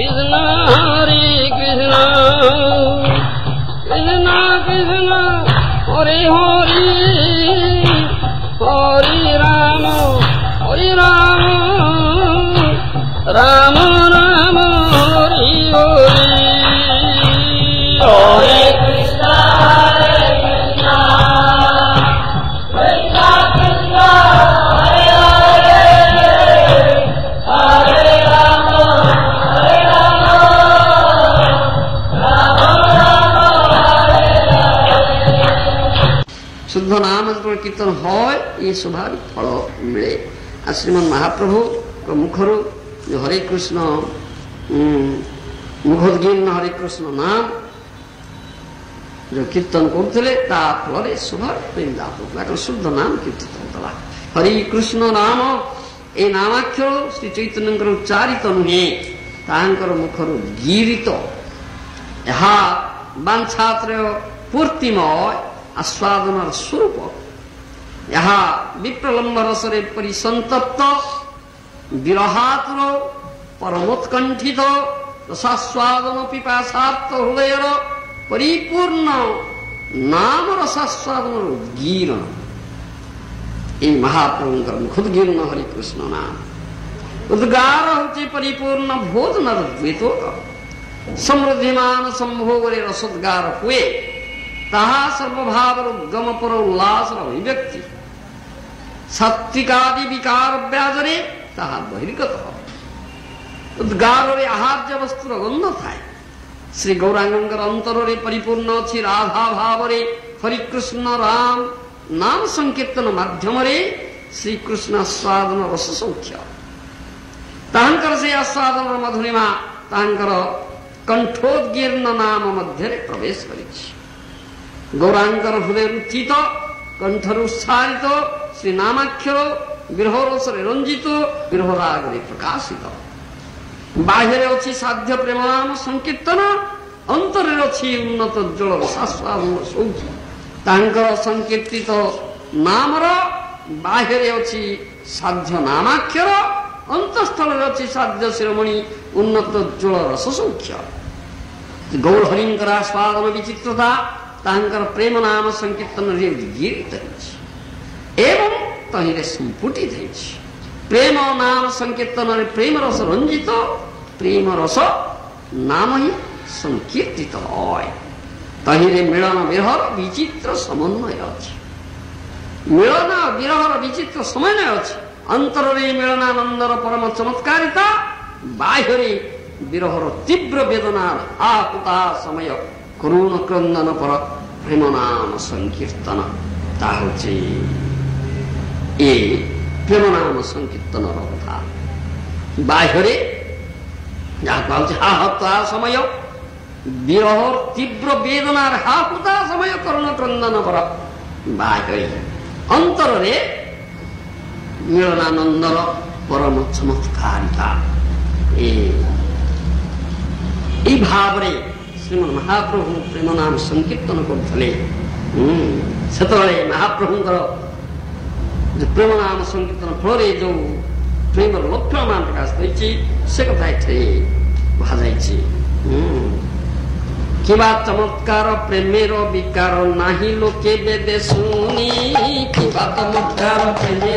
Isn't କୀର୍ତ୍ତନ হয় ଏ ସ୍ୱାଭାବିକ ଫଳ ମିଳେ ଆଉ ଶ୍ରୀମନ୍ ମହାପ୍ରଭୁଙ୍କ ମୁଖରୁ ଯେଉଁ ହରେ କୃଷ୍ଣ ମୁଖୋଦ୍ଗୀର୍ଣ୍ଣ ହରେ କୃଷ୍ଣ ନାମ ଯେଉଁ କୀର୍ତ୍ତନ କରୁଥିଲେ ତା ଫଳରେ ସ୍ୱାଭାବିକ ପ୍ରେମ ଲାଭ ହେଉଥିଲା କାରଣ ଶୁଦ୍ଧ ନାମ କୀର୍ତ୍ତିତ ହେଉଥିଲା ହରି କୃଷ୍ଣ ନାମ ଏ ନାମାକ୍ଷର ଶ୍ରୀ ଚୈତନ୍ୟଙ୍କର ଉଚ୍ଚାରିତ ନୁହେଁ ତାହାଙ୍କର ମୁଖରୁ ଗୀରିତ ଏହା ବାଞ୍ଛାତ୍ରୟ ପୂର୍ତ୍ତିମୟ ଆସ୍ୱାଦନର ସ୍ୱରୂପ ଏହା ବିପ୍ରଲମ୍ବ ରସରେ ପରିସନ୍ତପ୍ତ ବିରହାତୁର ପରମୋତ୍କଣ୍ଠିତ ରସାସ୍ୱାଦନ ପିପାସାପ୍ତ ହୃଦୟର ପରିପୂର୍ଣ୍ଣ ନାମ ରସାସ୍ୱାଦନର ଉଦ୍ଗୀରଣ এই ମହାପ୍ରଭୁଙ୍କର ମୁଖୋଦ୍ଗୀର୍ଣ୍ଣ ହରିକୃଷ୍ଣ ନାମ ଉଦ୍ଗାର ହେଉଛି ପରିପୂର୍ଣ୍ଣ ଭୋଜନର ଦ୍ୱିତୋକ ସମୃଦ୍ଧିମାନ ସମ୍ଭୋଗରେ ରସୋଦ୍ଗାର ହୁଏ ତାହା ସର୍ବଭାବର ଉଦ୍ଗମ ଉଲ୍ଲାସର ଅଭିବ୍ୟକ୍ତି ସାତ୍ବିକାଦି ବିକାର ବ୍ୟାଜରେ ତାହା ବହିର୍ଗତ ଉଦ୍ଗାରରେ ଆହାର୍ଯ୍ୟ ବସ୍ତୁର ଗନ୍ଧ ଥାଏ ଶ୍ରୀ ଗୌରାଙ୍ଗଙ୍କର ଅନ୍ତରରେ ପରିପୂର୍ଣ୍ଣ ଅଛି ରାଧା ଭାବରେ ହରିକୃଷ୍ଣ ରାମ ନାମ ସଂକୀର୍ତ୍ତନ ମାଧ୍ୟମରେ ଶ୍ରୀକୃଷ୍ଣ ଆସ୍ୱାଦନ ରସ ସୌଖ୍ୟ ତାହାଙ୍କର ସେହି ଆସ୍ୱାଦନର ମଧୁରିମା ତାହାଙ୍କର କଣ୍ଠୋଦ୍ଗୀର୍ଣ୍ଣ ନାମ ମଧ୍ୟରେ ପ୍ରବେଶ କରିଛି ଗୌରାଙ୍କର ହୃଦୟରୁ କଣ୍ଠରୁ ଉତ୍ସାହିତ ଶ୍ରୀ ନାମାକ୍ଷର ବିରହ ରସରେ ରଞ୍ଜିତ ବିରହ ରାଗରେ ପ୍ରକାଶିତ ବାହ୍ୟରେ ଅଛି ସାଧ୍ୟ ପ୍ରେମ ନାମ ସଂକୀର୍ତ୍ତନ ଅନ୍ତରରେ ଅଛି ଉନ୍ନତ ଶାଶ୍ୱାଦନ ସୌଖ୍ୟ ତାଙ୍କର ସଂକୀର୍ତ୍ତିତ ନାମର ବାହ୍ୟରେ ଅଛି ସାଧ୍ୟ ନାମାକ୍ଷର ଅନ୍ତଃସ୍ଥଳରେ ଅଛି ସାଧ୍ୟ ଶିରୋମଣି ଉନ୍ନତ ଜଳ ରସ ସୌଖ୍ୟ ଗୌରହରିଙ୍କର ଆସ୍ୱାଦନ ବିଚିତ୍ରତା ତାଙ୍କର ପ୍ରେମ ନାମ ସଂକୀର୍ତ୍ତନରେ ଉଦ୍ଗୀରିତ ହେଇଛି ଏବଂ ତହିଁରେ ସମ୍ପୁଟିତ ହେଇଛି ପ୍ରେମ ନାମ ସଂକୀର୍ତ୍ତନରେ ପ୍ରେମ ରସ ରଞ୍ଜିତ ପ୍ରେମ ରସ ନାମ ହିଁ ସଂକୀର୍ତ୍ତିତ ତହିଁରେ ମିଳନ ବିରହର ବିଚିତ୍ର ସମନ୍ୱୟ ଅଛି ମିଳନ ବିରହର ବିଚିତ୍ର ସମନ୍ୱୟ ଅଛି ଅନ୍ତରରେ ମିଳନାନନ୍ଦର ପରମ ଚମତ୍କାରିତା ବାହ୍ୟରେ ବିରହର ତୀବ୍ର ବେଦନାର ଆହୁତା ସମୟ করুণ পর প্রেম নাম সংকীর্তন তা হচ্ছে এ প্রেম নাম সংকীর্তনর কথা বাহিরে যা হচ্ছে হা হতা সময় বিরহর তীব্র বেদনার হা হুতা সময় করুণ পর বাহিরে অন্তরে মিলনানন্দর পরম চমৎকারিতা এই ভাবরে ଶ୍ରୀମନ୍ ମହାପ୍ରଭୁ ପ୍ରେମ ନାମ ସଂକୀର୍ତ୍ତନ କରୁଥିଲେ ସେତେବେଳେ ମହାପ୍ରଭୁଙ୍କର ଯୋଉ ପ୍ରେମ ନାମ ସଂକୀର୍ତ୍ତନ ଫଳରେ ଯୋଉ ପ୍ରେମର ଲକ୍ଷଣ ମାନ ପ୍ରକାଶ ପାଇଛି ସେ କଥା ଏଠାରେ କୁହାଯାଇଛି କିମ୍ବା ଚମତ୍କାର ପ୍ରେମେର ବିକାର ନାହିଁ ଲୋକେ ବେଦେ ଶୁଣି କିମ୍ବା ଚମତ୍କାର ପ୍ରେମେର